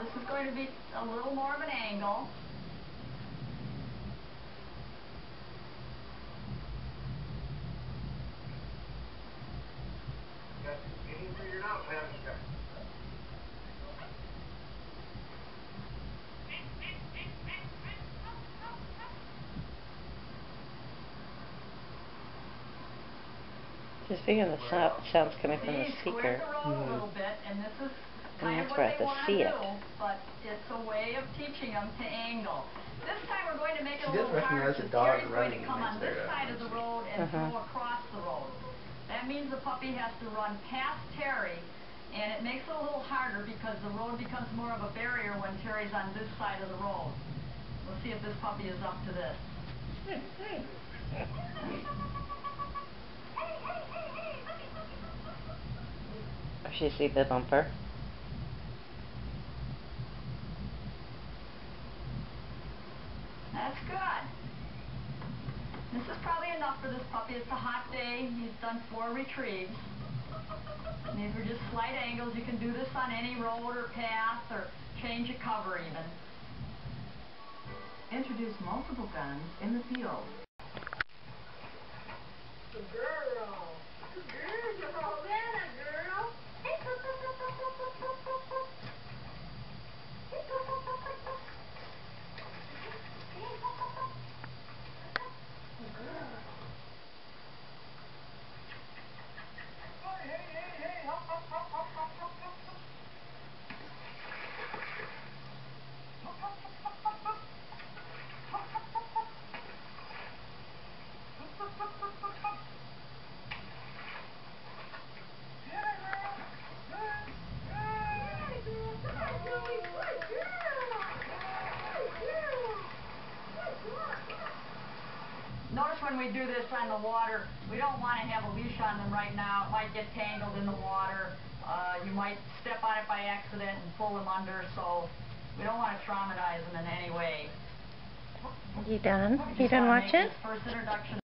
This is going to be a little more of an angle. Just thinking the sound, sound's coming from the speaker. Mm -hmm road a little bit, and this is And kind of what where I they want to see do, it. but it's a way of teaching them to angle. This time we're going to make it She a does little harder, recognize the dog Terry's going to come on this side of the road and Uh-huh. throw across the road. That means the puppy has to run past Terry, and it makes it a little harder because the road becomes more of a barrier when Terry's on this side of the road. We'll see if this puppy is up to this. She see the bumper. That's good. This is probably enough for this puppy. It's a hot day. He's done four retrieves. And these are just slight angles. You can do this on any road or path or change your cover even. Introduce multiple guns in the field. Good girl. Notice when we do this on the water, we don't want to have a leash on them right now. It might get tangled in the water. Uh, you might step on it by accident and pull them under, so we don't want to traumatize them in any way. You done? You done watching? First introduction